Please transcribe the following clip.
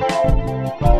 Música